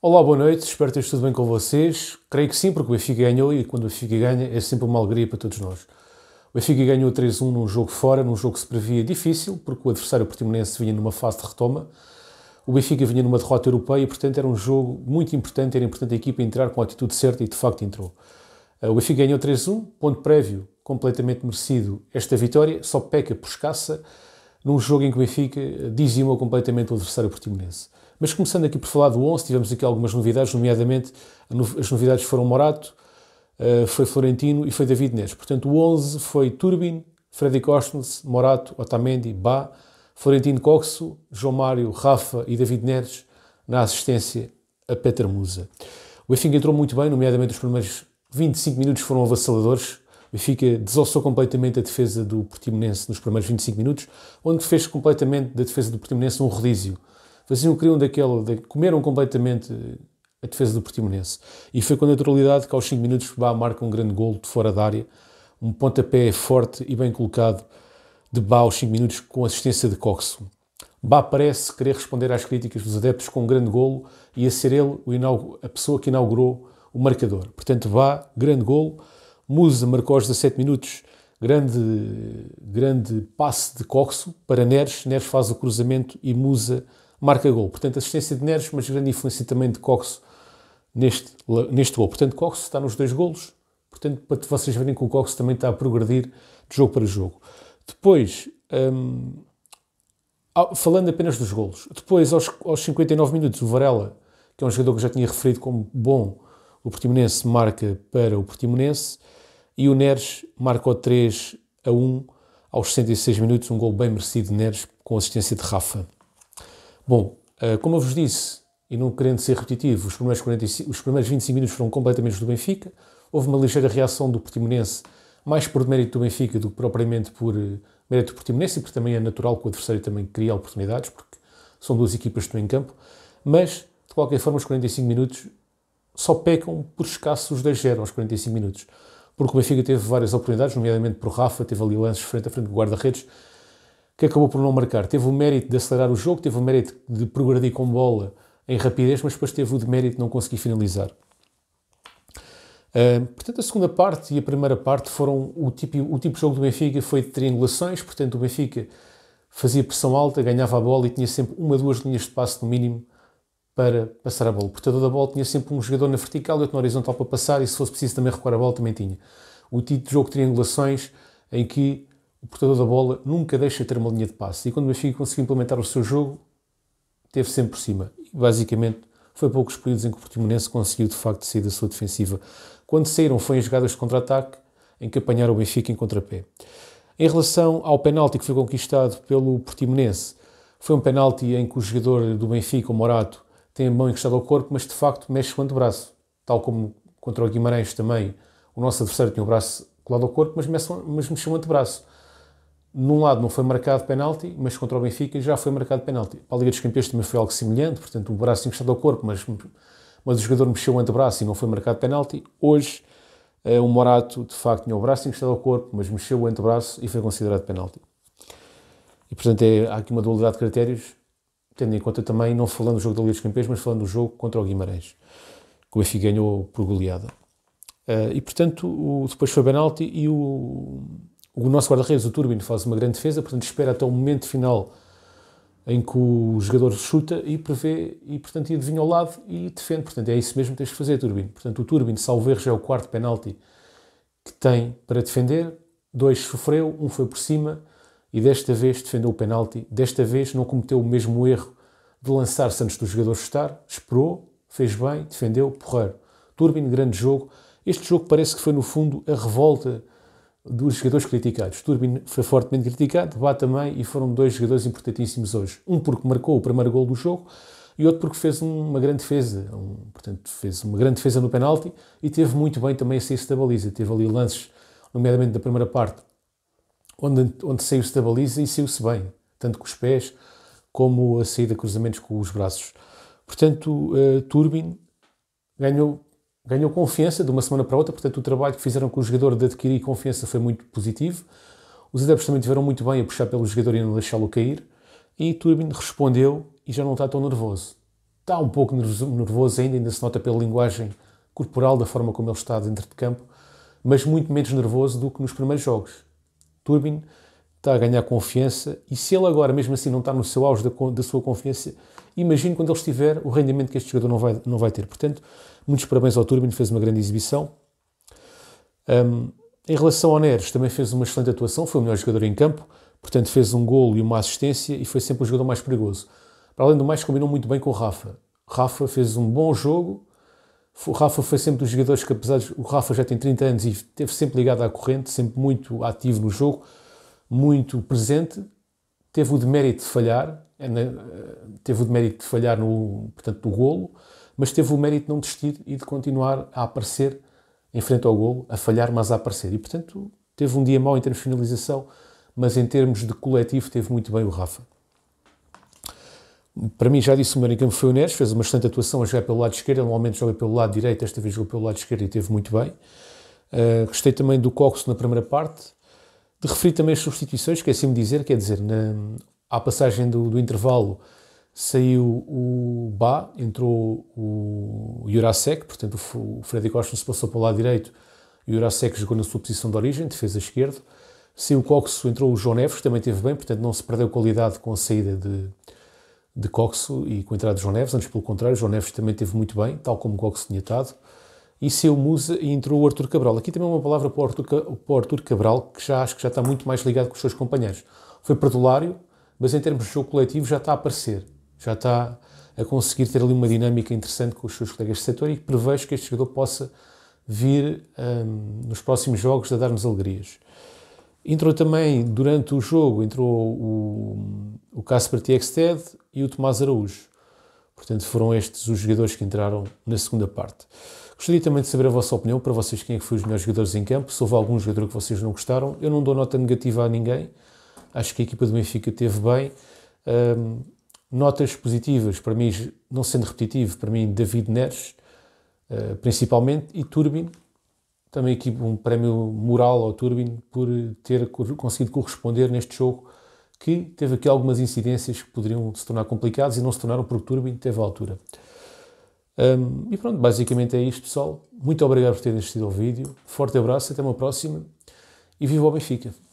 Olá, boa noite, espero esteja tudo bem com vocês. Creio que sim, porque o Benfica ganhou e quando o Benfica ganha é sempre uma alegria para todos nós. O Benfica ganhou 3-1 num jogo fora, num jogo que se previa difícil, porque o adversário portimonense vinha numa fase de retoma. O Benfica vinha numa derrota europeia e, portanto, era um jogo muito importante, era importante a equipa entrar com a atitude certa e, de facto, entrou. O Benfica ganhou 3-1, ponto prévio, completamente merecido esta vitória, só peca por escassa, num jogo em que o Benfica dizimou completamente o adversário portimonense. Mas começando aqui por falar do 11, tivemos aqui algumas novidades, nomeadamente as novidades foram Morato, eh, foi Florentino e foi David Neres. Portanto, o 11 foi Turbin, Freddy Costens, Morato, Otamendi, Bá, Florentino Coxo, João Mário, Rafa e David Neres na assistência a Peter Musa. O Benfica entrou muito bem, nomeadamente os primeiros 25 minutos foram avassaladores. O Benfica desossou completamente a defesa do Portimonense nos primeiros 25 minutos, onde fez completamente da defesa do Portimonense um rodízio faziam, queriam daquele, de, comeram completamente a defesa do Portimonense. E foi com naturalidade que aos 5 minutos Bá marca um grande gol de fora da área, um pontapé forte e bem colocado de Bá aos 5 minutos com assistência de Coxo. Bá parece querer responder às críticas dos adeptos com um grande golo e a ser ele a pessoa que inaugurou o marcador. Portanto, Bá, grande golo. Musa marcou aos 17 minutos, grande, grande passe de Coxo para Neres. Neres faz o cruzamento e Musa marca gol. Portanto, assistência de Neres, mas grande influência também de Coxo neste, neste gol. Portanto, Coxo está nos dois golos. Portanto, para vocês verem que o Coxo também está a progredir de jogo para jogo. Depois, hum, falando apenas dos golos, depois aos, aos 59 minutos, o Varela, que é um jogador que já tinha referido como bom, o Portimonense marca para o Portimonense e o Neres marca o 3 a 1 aos 66 minutos, um gol bem merecido de Neres com assistência de Rafa. Bom, eh, como eu vos disse, e não querendo ser repetitivo, os primeiros, 45, os primeiros 25 minutos foram completamente do Benfica. Houve uma ligeira reação do Portimonense, mais por mérito do Benfica do que propriamente por eh, mérito do Portimonense, porque também é natural que o adversário também crie oportunidades, porque são duas equipas que estão em campo. Mas, de qualquer forma, os 45 minutos só pecam por escassos os 2-0 aos 45 minutos. Porque o Benfica teve várias oportunidades, nomeadamente por Rafa, teve ali lances frente a frente do guarda-redes, que acabou por não marcar. Teve o mérito de acelerar o jogo, teve o mérito de progredir com bola em rapidez, mas depois teve o demérito de não conseguir finalizar. Uh, portanto, a segunda parte e a primeira parte foram o tipo, o tipo de jogo do Benfica foi de triangulações, portanto, o Benfica fazia pressão alta, ganhava a bola e tinha sempre uma, duas linhas de passe no mínimo para passar a bola. O portador da bola tinha sempre um jogador na vertical e outro na horizontal para passar e se fosse preciso também recuar a bola também tinha. O tipo de jogo de triangulações em que o portador da bola nunca deixa de ter uma linha de passe. E quando o Benfica conseguiu implementar o seu jogo, teve sempre por cima. E, basicamente, foi poucos períodos em que o Portimonense conseguiu, de facto, sair da sua defensiva. Quando saíram, foi em jogadas de contra-ataque, em que apanharam o Benfica em contrapé. Em relação ao penalti que foi conquistado pelo Portimonense, foi um penalti em que o jogador do Benfica, o Morato, tem a mão encostada ao corpo, mas de facto mexe o antebraço. Tal como contra o Guimarães também, o nosso adversário tinha o braço colado ao corpo, mas, mas mexeu o antebraço num lado não foi marcado penalti, mas contra o Benfica já foi marcado penalti. Para a Liga dos Campeões também foi algo semelhante, portanto o braço encostado ao corpo, mas, mas o jogador mexeu o antebraço e não foi marcado penalti. Hoje eh, o Morato de facto tinha o braço encostado ao corpo, mas mexeu o antebraço e foi considerado penalti. E portanto é, há aqui uma dualidade de critérios, tendo em conta também, não falando do jogo da Liga dos Campeões, mas falando do jogo contra o Guimarães, que o Benfica ganhou por goleada. Uh, e portanto o, depois foi penalti e o, o nosso guarda-redes, o Turbin, faz uma grande defesa, portanto espera até o momento final em que o jogador chuta e prevê, e portanto adivinha ao lado e defende. Portanto é isso mesmo que tens de fazer, Turbin. Portanto o Turbin, salvo erro, já é o quarto penalti que tem para defender. Dois sofreu, um foi por cima e desta vez defendeu o penalti. Desta vez não cometeu o mesmo erro de lançar-se antes do jogador chutar, esperou, fez bem, defendeu, porreiro. Turbin, grande jogo. Este jogo parece que foi no fundo a revolta dos jogadores criticados. Turbin foi fortemente criticado, Bá também, e foram dois jogadores importantíssimos hoje. Um porque marcou o primeiro gol do jogo e outro porque fez uma grande defesa, um, portanto, fez uma grande defesa no penalti e teve muito bem também a sair-se da baliza. Teve ali lances, nomeadamente da primeira parte, onde, onde saiu-se da baliza e saiu-se bem, tanto com os pés como a saída cruzamentos com os braços. Portanto, uh, Turbin ganhou ganhou confiança de uma semana para outra, portanto o trabalho que fizeram com o jogador de adquirir confiança foi muito positivo. Os adeptos também tiveram muito bem a puxar pelo jogador e não deixá-lo cair. E Turbin respondeu e já não está tão nervoso. está um pouco nervoso ainda, ainda se nota pela linguagem corporal, da forma como ele está dentro de campo, mas muito menos nervoso do que nos primeiros jogos. Turbin está a ganhar confiança e se ele agora, mesmo assim, não está no seu auge da, da sua confiança, imagino quando ele estiver o rendimento que este jogador não vai, não vai ter. Portanto, muitos parabéns ao Turbin, fez uma grande exibição. Um, em relação ao Neres, também fez uma excelente atuação, foi o melhor jogador em campo, portanto fez um golo e uma assistência e foi sempre o jogador mais perigoso. Para além do mais, combinou muito bem com o Rafa. Rafa fez um bom jogo, o Rafa foi sempre dos jogadores que, apesar de o Rafa já tem 30 anos e esteve sempre ligado à corrente, sempre muito ativo no jogo, muito presente, teve o demérito de falhar, é, né, teve o demérito de falhar no, portanto, no golo, mas teve o mérito de não desistir e de continuar a aparecer em frente ao golo, a falhar, mas a aparecer. E, portanto, teve um dia mau em termos de finalização, mas em termos de coletivo teve muito bem o Rafa. Para mim, já disse, o campo foi o Neres, fez uma excelente atuação a jogar pelo lado esquerdo, normalmente joga pelo lado direito, esta vez jogou pelo lado esquerdo e teve muito bem. Uh, gostei também do Cox na primeira parte. De referir também as substituições, esqueci-me de dizer, quer dizer, na, à passagem do, do intervalo, saiu o Bá, entrou o Jurasek, portanto o Freddy Costa se passou para o lado direito e o Jurasek jogou na sua posição de origem, defesa esquerda. Saiu o Coxo, entrou o João Neves, que também teve bem, portanto não se perdeu qualidade com a saída de, de Coxo e com a entrada de João Neves, antes pelo contrário, João Neves também teve muito bem, tal como o Coxo tinha estado. E saiu Musa entrou o Arthur Cabral. Aqui também uma palavra para o Arthur, para o Arthur Cabral, que já acho que já está muito mais ligado com os seus companheiros. Foi perdulário, mas em termos de jogo coletivo já está a aparecer já está a conseguir ter ali uma dinâmica interessante com os seus colegas de setor e prevejo que este jogador possa vir um, nos próximos jogos a dar-nos alegrias. Entrou também, durante o jogo, entrou o, o Casper Tiexted e o Tomás Araújo. Portanto, foram estes os jogadores que entraram na segunda parte. Gostaria também de saber a vossa opinião, para vocês, quem é que foi os melhores jogadores em campo, se houve algum jogador que vocês não gostaram. Eu não dou nota negativa a ninguém, acho que a equipa do Benfica teve bem. Um, Notas positivas, para mim, não sendo repetitivo, para mim, David Neres, uh, principalmente, e Turbin, também aqui um prémio moral ao Turbin por ter conseguido corresponder neste jogo que teve aqui algumas incidências que poderiam se tornar complicadas e não se tornaram porque o Turbin teve a altura. Um, e pronto, basicamente é isto, pessoal. Muito obrigado por terem assistido ao vídeo. Forte abraço, até uma próxima e viva o Benfica!